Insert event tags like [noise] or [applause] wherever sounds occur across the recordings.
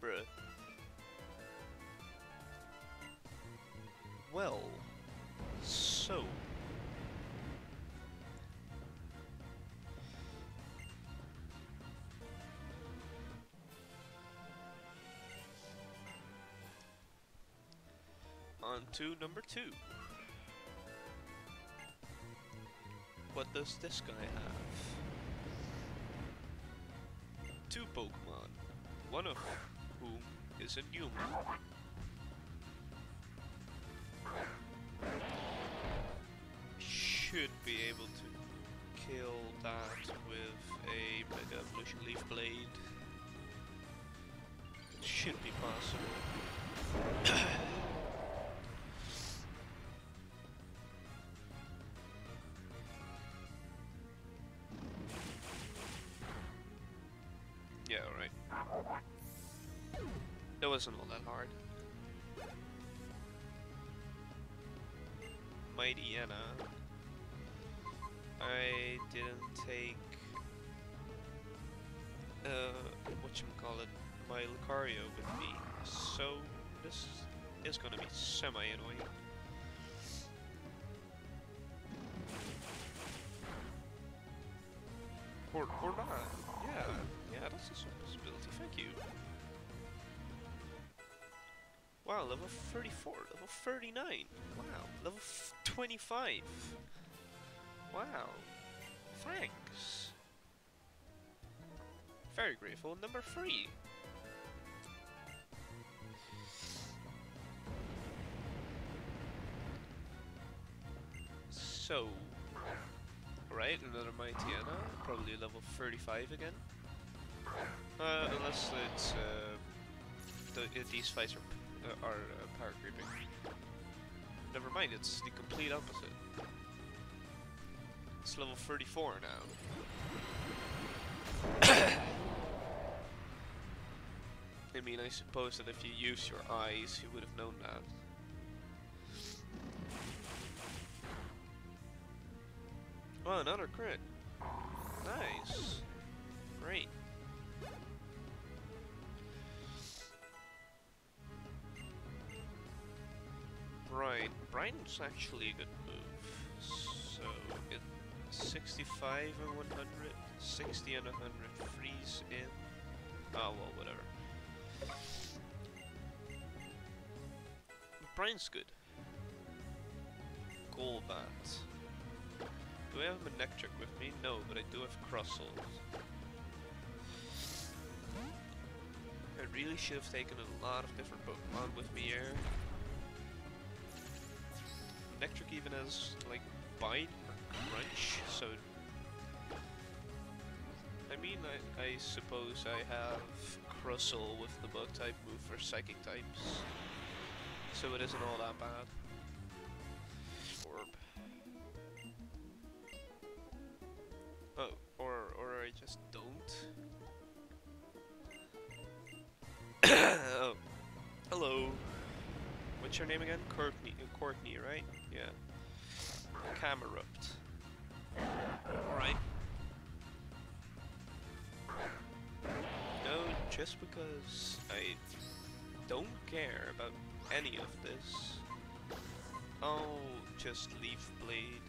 Bruh. Well, so. On to number two. What does this guy have? Two Pokemon, one of whom is a human. Should be able to kill that with a Mega Evolution Leaf Blade. Should be possible. [clears throat] That wasn't all that hard. Mightyena. I didn't take uh whatchamacallit, my Lucario with me. So this is gonna be semi annoying. Or or not. Yeah, yeah, that's a possibility. Thank you. Wow, level 34, level 39. Wow, level 25. Wow. Thanks. Very grateful. Number 3. So, right, another Mightyena, probably level 35 again. Uh, unless it's, uh, if these fights are uh, are uh, power creeping. Never mind, it's the complete opposite. It's level 34 now. [coughs] I mean, I suppose that if you use your eyes, you would have known that. Oh, another crit. Nice. Brine's actually a good move. So, it 65 and 100, 60 and 100, freeze in. Oh, well, whatever. Brine's good. Golbat. Do I have a Manectric with me? No, but I do have Crustle. I really should have taken a lot of different Pokemon with me here. Nectric even has like bite or crunch, so I mean I, I suppose I have Crustle with the bug type move for psychic types. So it isn't all that bad. What's your name again? Courtney, Courtney, right? Yeah. Camerupt. Alright. No, just because I don't care about any of this, I'll just Leaf Blade.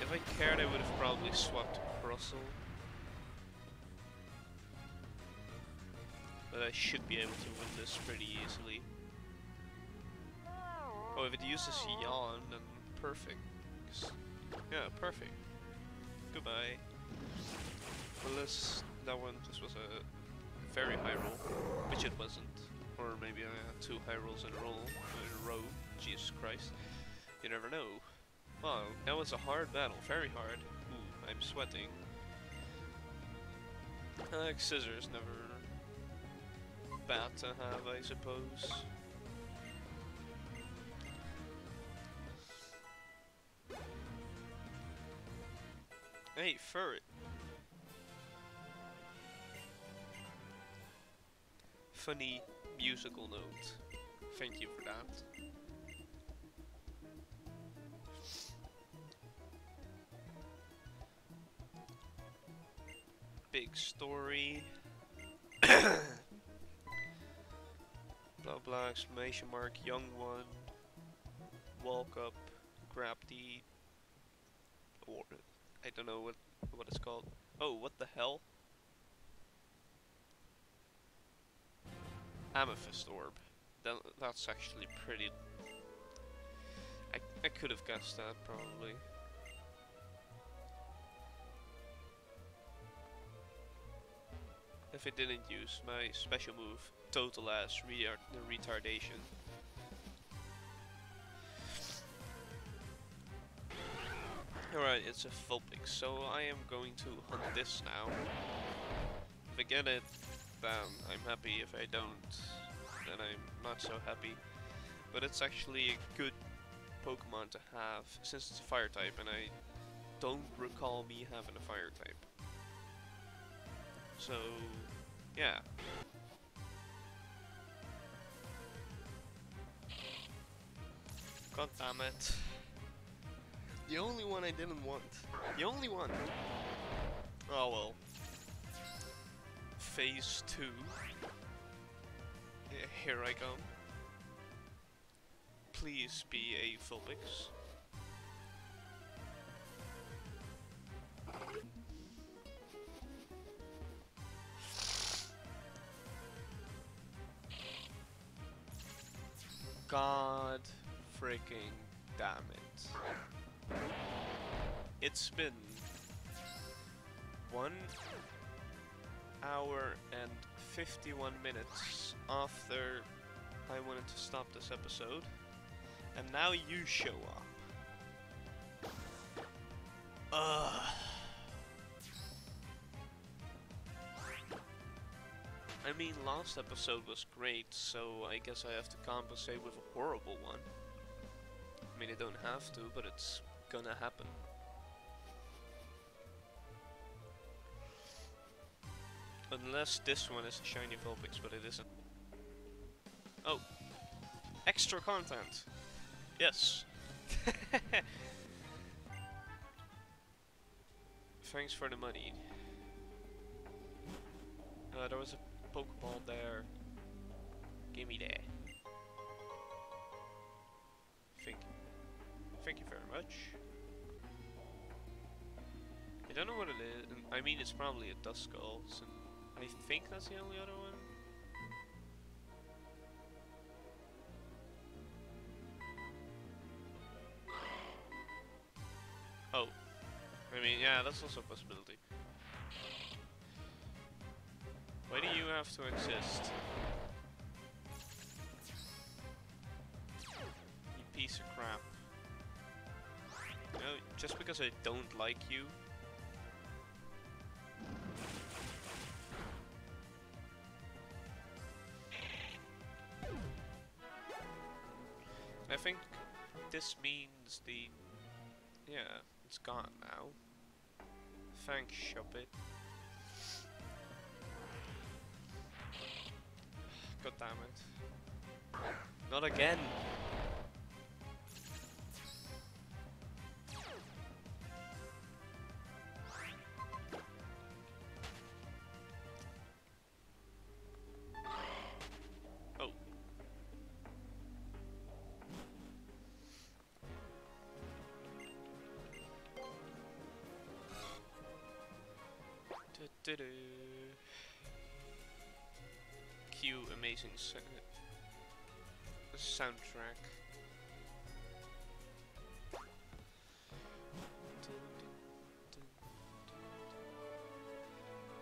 If I cared, I would have probably swapped Crustle. But I should be able to win this pretty easily. Oh, if it uses Yawn, then perfect. Yeah, perfect. Goodbye. Unless that one just was a very high roll, which it wasn't. Or maybe I had two high rolls in a roll, in a row. Jesus Christ. You never know. Wow, that was a hard battle, very hard. Ooh, I'm sweating. I like scissors, never bad to have, I suppose. Hey, ferret. Funny musical note. Thank you for that. Big story. [coughs] [coughs] blah exclamation mark young one walk up grab the or I don't know what what it's called. Oh what the hell? Amethyst orb. That, that's actually pretty I, I could have guessed that probably if I didn't use my special move, total ass retardation. Alright, it's a Vulpix, so I am going to hunt this now. If I get it, then I'm happy. If I don't, then I'm not so happy. But it's actually a good Pokemon to have, since it's a fire type, and I don't recall me having a fire type. So, yeah. God damn it. The only one I didn't want. The only one. Oh well. Phase 2. Yeah, here I come. Please be a Vulpix. God freaking damn it. It's been one hour and 51 minutes after I wanted to stop this episode, and now you show up. Ugh. I mean, last episode was great, so I guess I have to compensate with a horrible one. I mean, I don't have to, but it's gonna happen. Unless this one is a shiny Vulpix, but it isn't. Oh! Extra content! Yes! [laughs] Thanks for the money. Uh, there was a Pokeball there. Give me that. Thank you. Thank you very much. I don't know what it is. Mm, I mean, it's probably a Duskull. So I think that's the only other one. Oh. I mean, yeah, that's also a possibility. Why do you have to exist? You piece of crap. You know, just because I don't like you... I think this means the... Yeah, it's gone now. Thanks, Shuppet. God damn it. Not again. Oh. Do -do -do amazing soundtrack.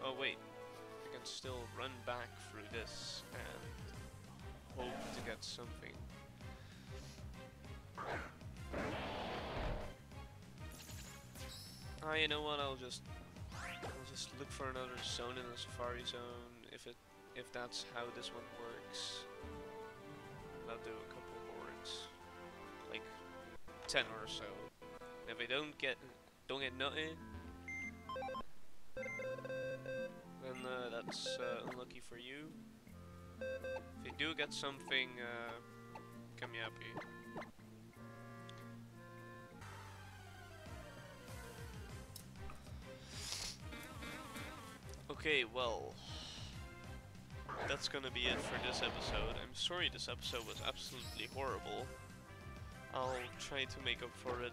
Oh wait, I can still run back through this and hope to get something. Ah, you know what? I'll just I'll just look for another zone in the Safari Zone if it if that's how this one works. I'll do a couple boards, like 10 or so. If I don't get, don't get nothing, then uh, that's uh, unlucky for you. If you do get something, uh, come happy. Okay, well, that's gonna be it for this episode. I'm sorry this episode was absolutely horrible. I'll try to make up for it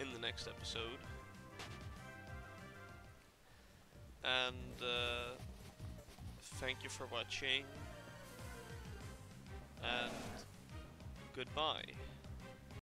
in the next episode. And uh, thank you for watching. And goodbye.